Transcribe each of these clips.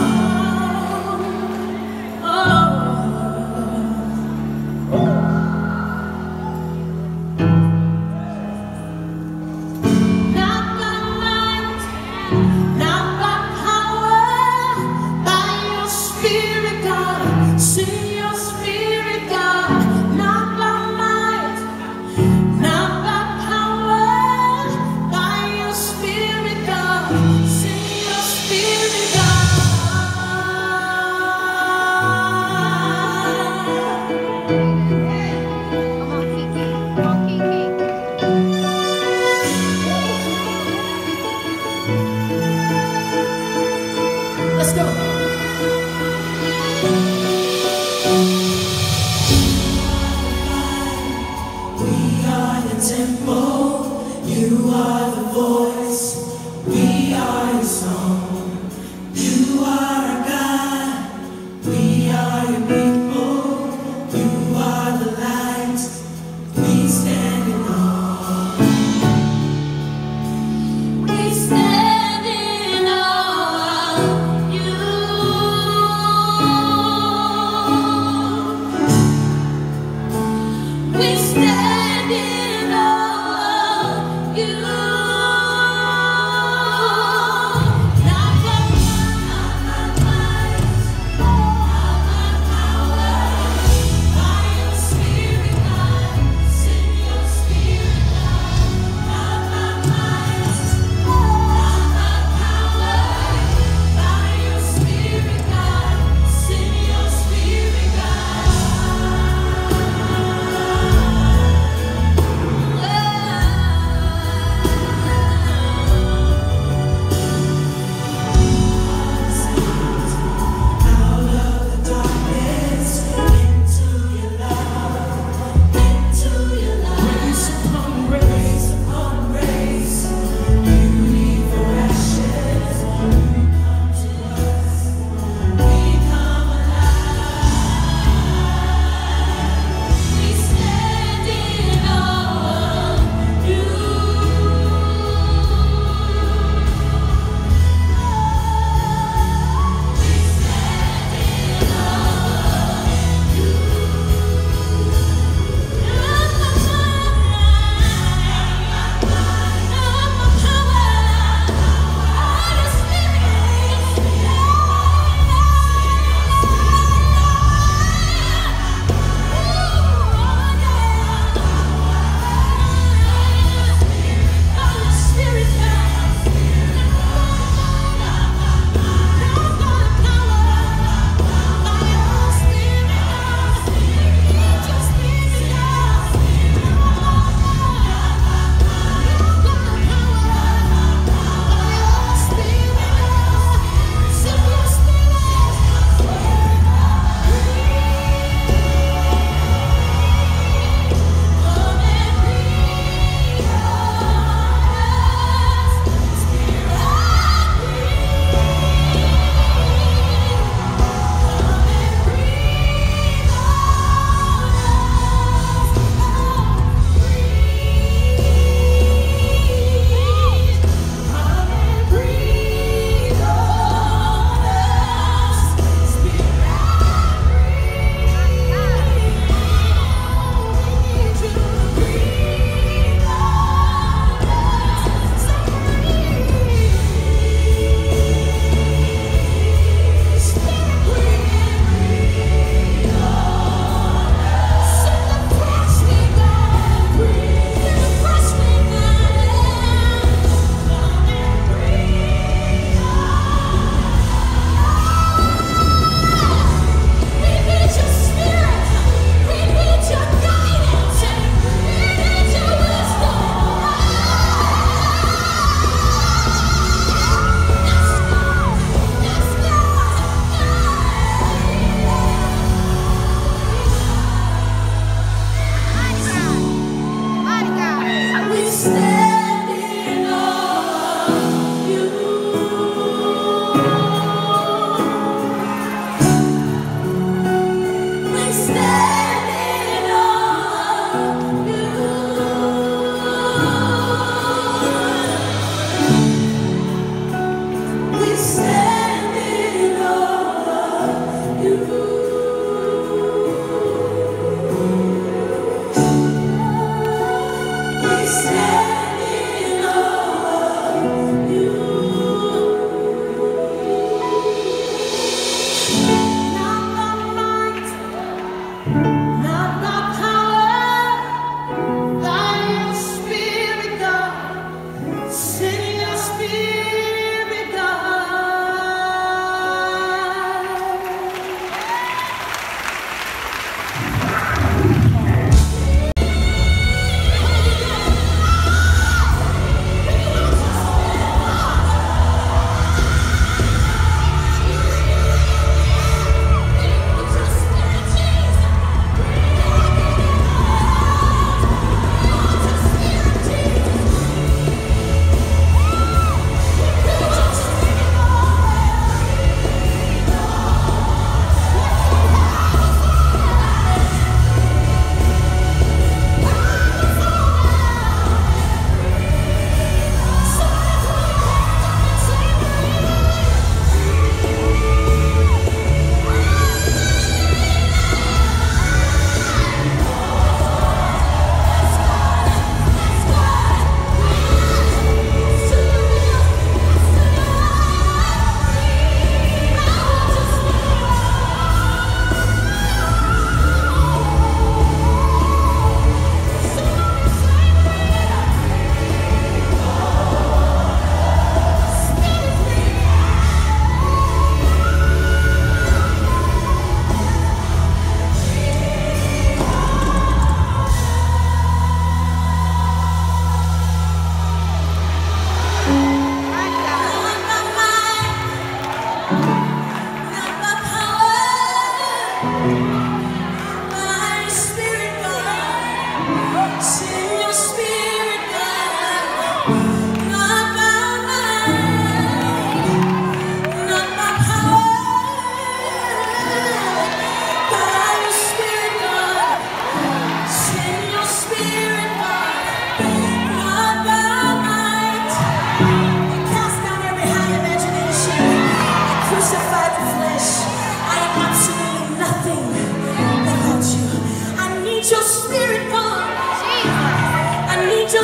love. Voice, we in awe of you.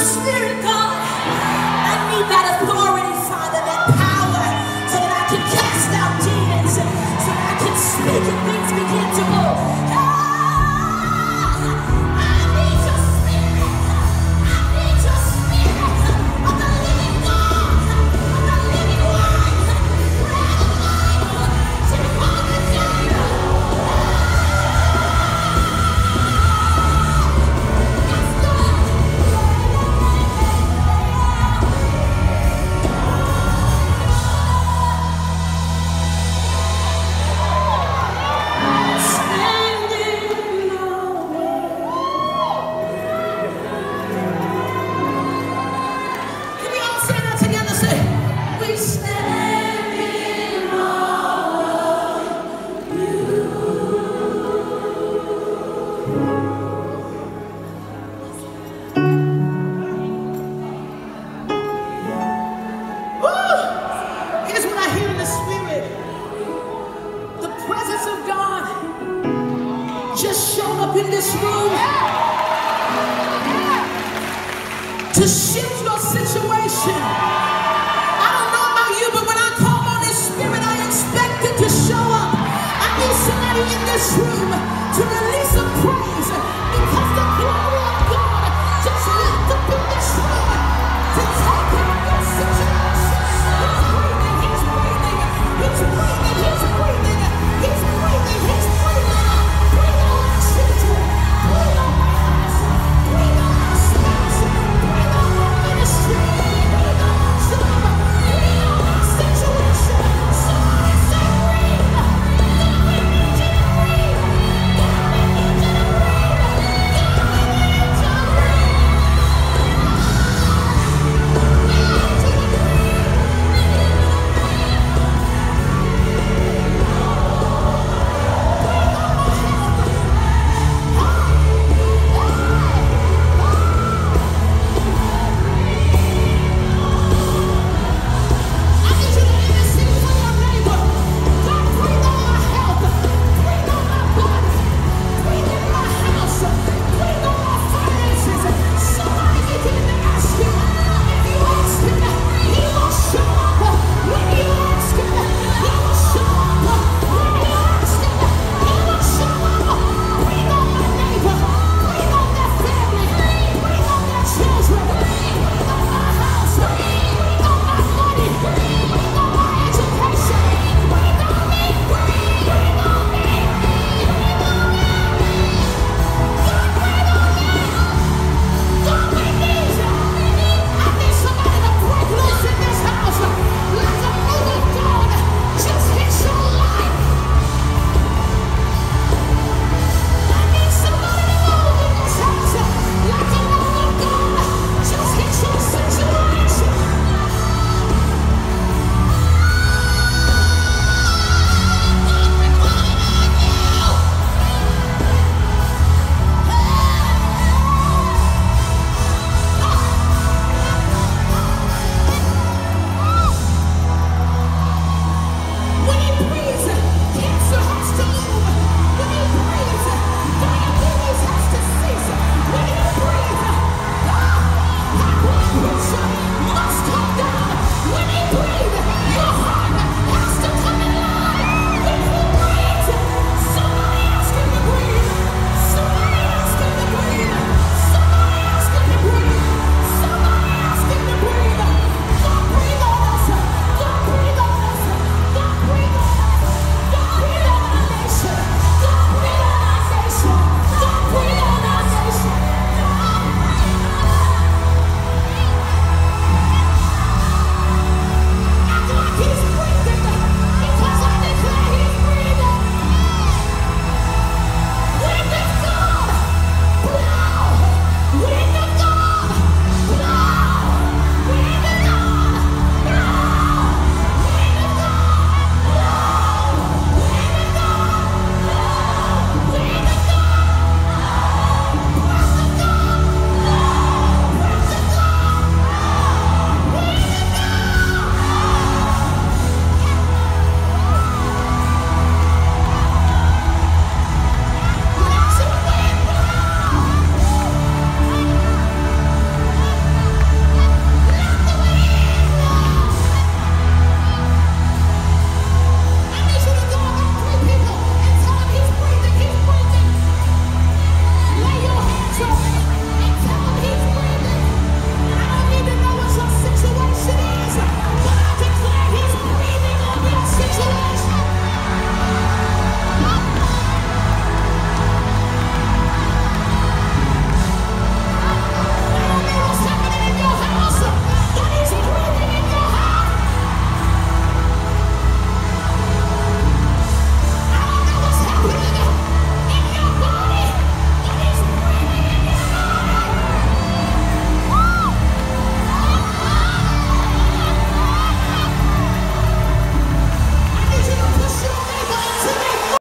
Spirit, God. I need that authority, Father, that power, so that I can cast out demons, so that I can speak and things begin to shift your situation. I don't know about you, but when I call on His Spirit, I expect it to show up. I need somebody in this room to release a praise